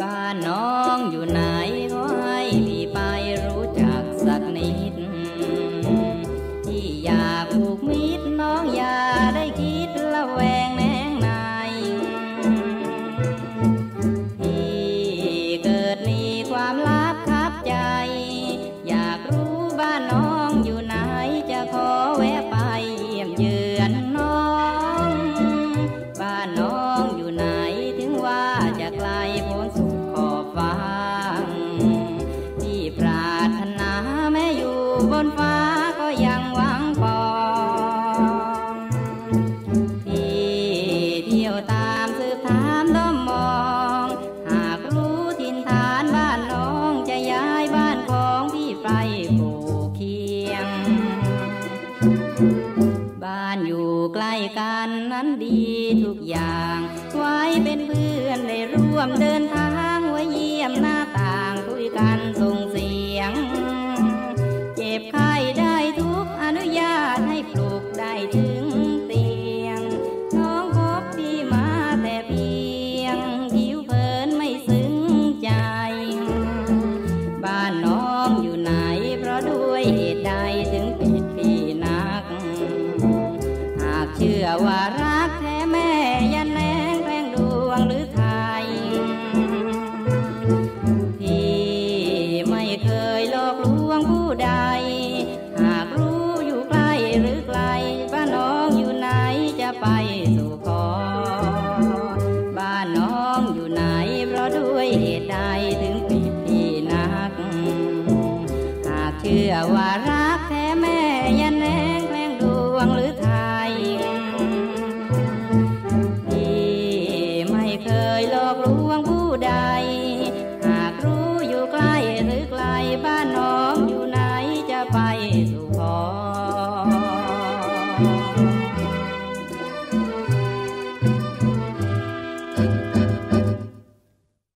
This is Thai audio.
บ้านน้องอยู่ไหนขอให้พี่ บนฟ้าก็ยังหวังปองที่เที่ยวตามสืบถามด้อมมอง หากรู้ทินฐานบ้านน้องจะย้ายบ้านของพี่ไปปลูกเคียง บ้านอยู่ใกล้กันนั้นดีทุกอย่าง ไว้เป็นเพื่อนได้ร่วมเดินทาง ชื่อว่ารักแท้แม่ยันแนงแกล้งดวงหรือไทยพี่ไม่เคยหลอกลวงผู้ใด หากรู้อยู่ใกล้หรือไกลบ้านน้องอยู่ไหนจะไปสู่ขอบ้านน้องอยู่ไหนเพราะด้วยเหตุใดถึงปิดพี่นัก หากเชื่อว่ารัก Miami.